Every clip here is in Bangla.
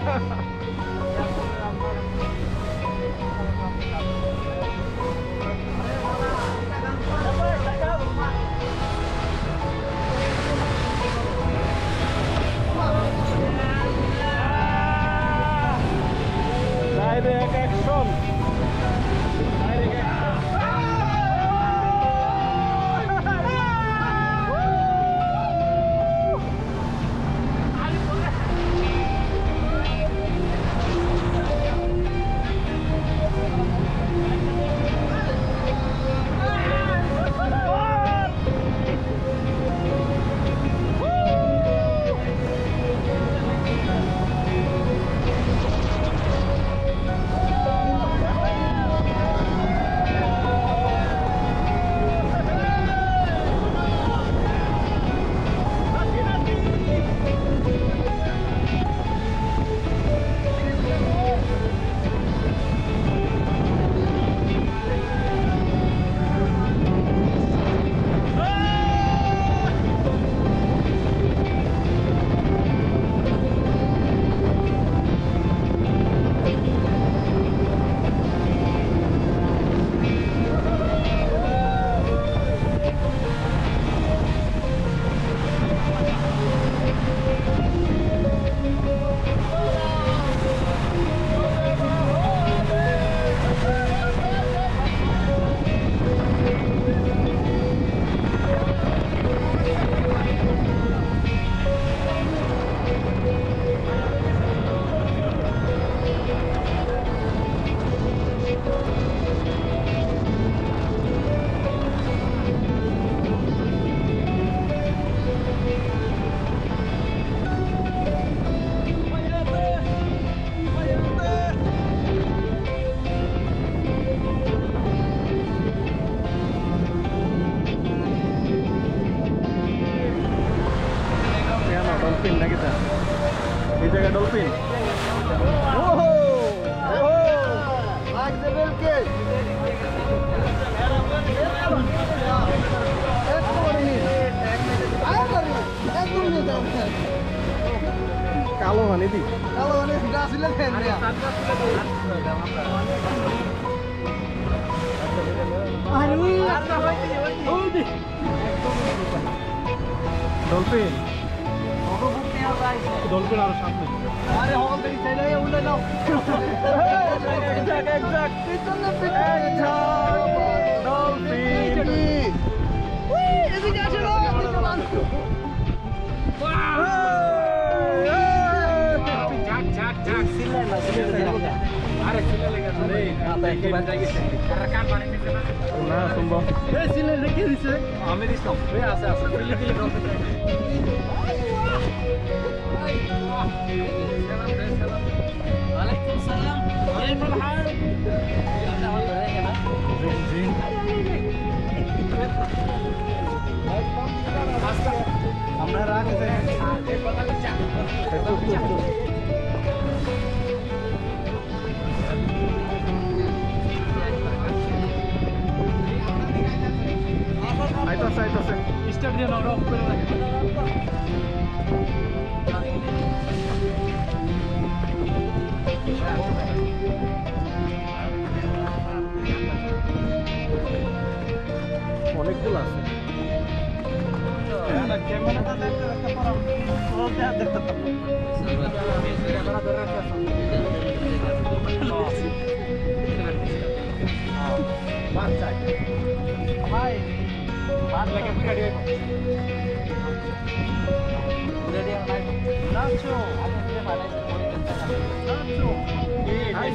ha ha ha না সম্ভব আমি দিচ্ছিলাম আছে আছে আমরা রাখতে দিয়ে অফ করে রাখো অনেকগুলো আছে। ক্যামেরাটা দেখতে দেখতে পারো দেখতে পারো এই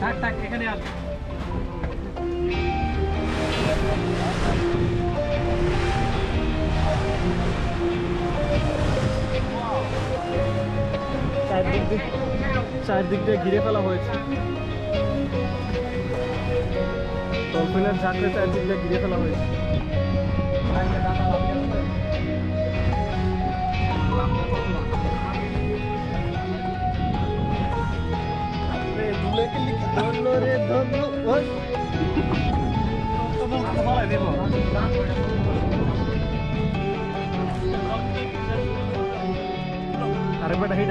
থাক থাক এখানে দিয়ে ঘিরে ফেলা হয়েছে। ডলফিনের ঝাঁকড়ে চারদিক দিয়ে ঘিরে ফেলা হয়েছে।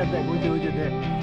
在在，我就觉。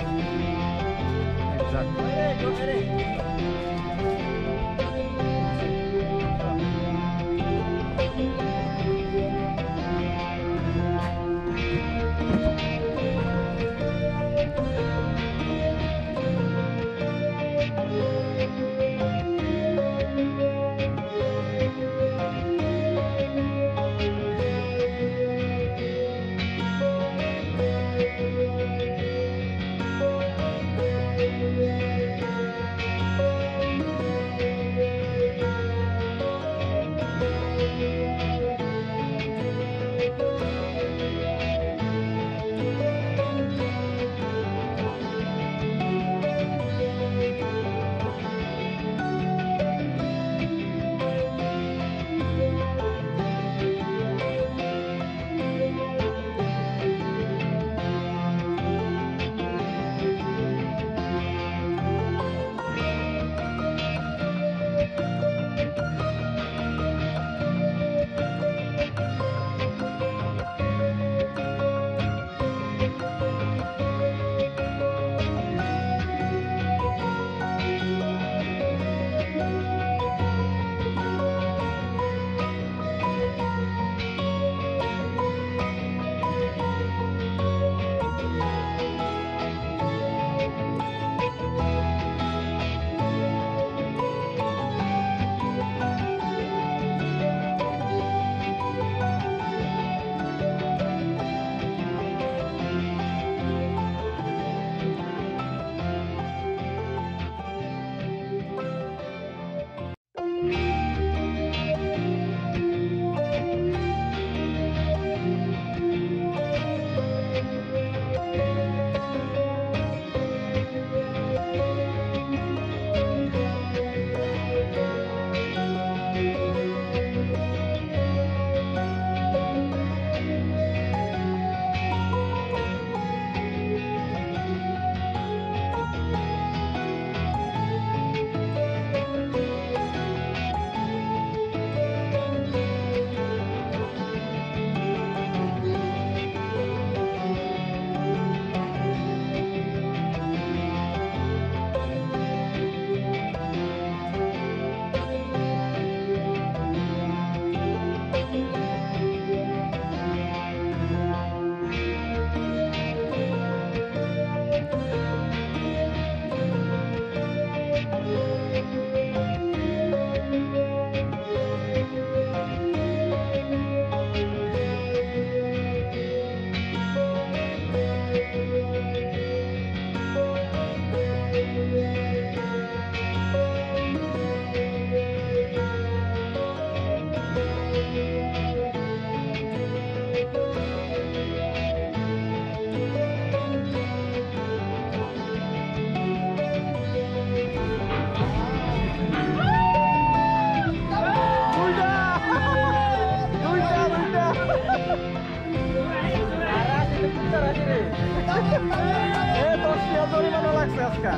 লাগছে আজকে।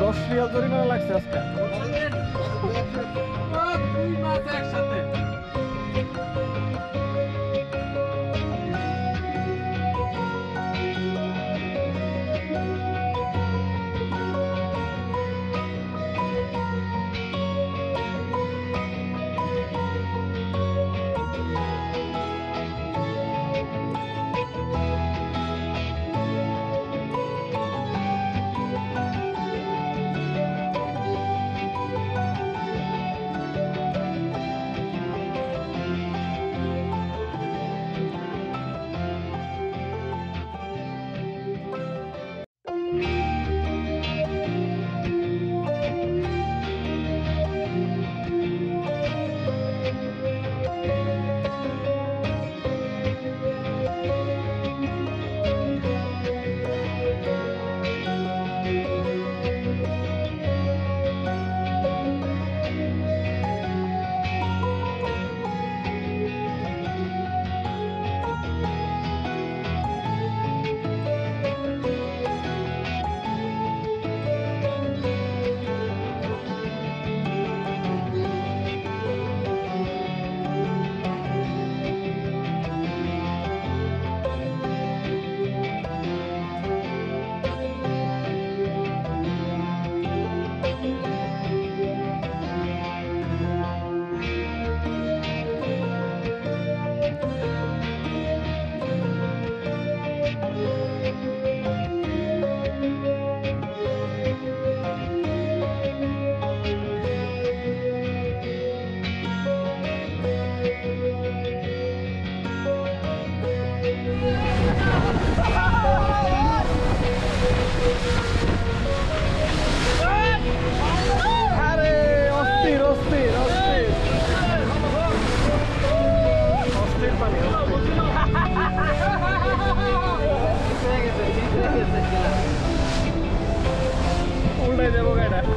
দশ রিয়াল জরিমানা লাগছে আজকে। একসাথে।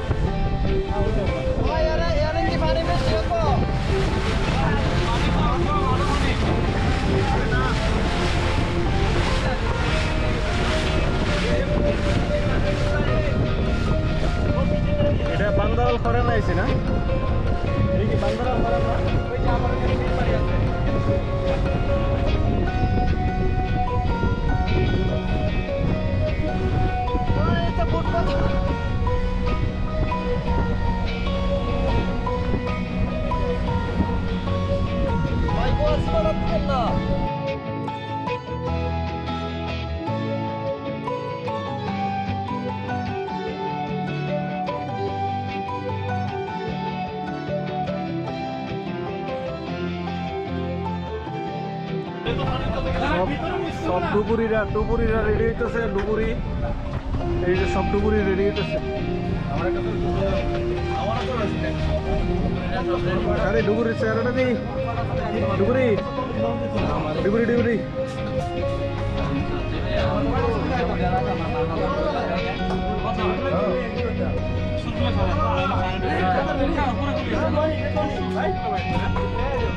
Thank you. বলা না। সব ডুবুরিরা ডুবুরিরা রেডি হইতেছে, ডুবুরি। এই যে সব ডুবুরি রেডি হইতেছে। আরে ডুবুরি চেহারাটা দি। ডুবুরি। ডুবুরি ডুবুরি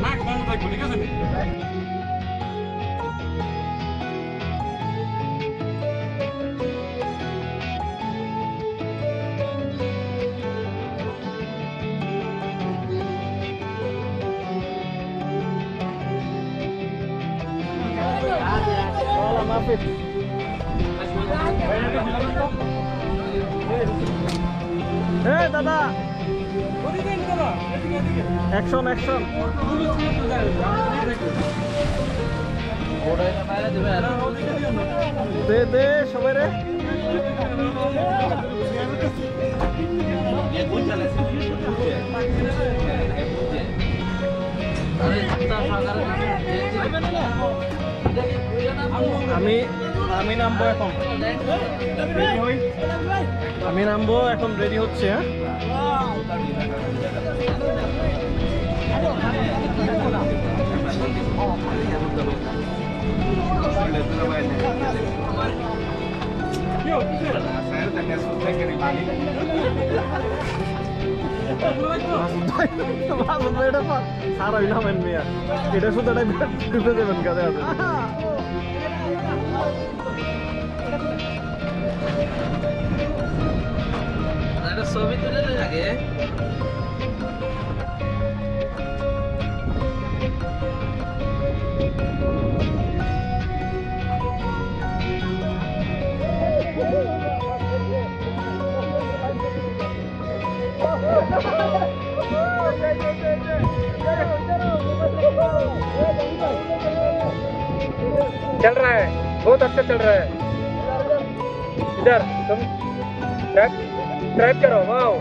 নাক বন্ধ থাকব ঠিক আছে? Action action. দে দে, সবাই রে। আমি আমি নামবো এখন? আমি নামবো, এখন রেডি হচ্ছে হ্যাঁ? সারা হইলাম মিয়া এটা শুধু ঢুকে দেবেন কাজে আছে ছবি তুলে দেন चल रहा है। इधर तुम ट्रैक ट्रैक करो वाओ।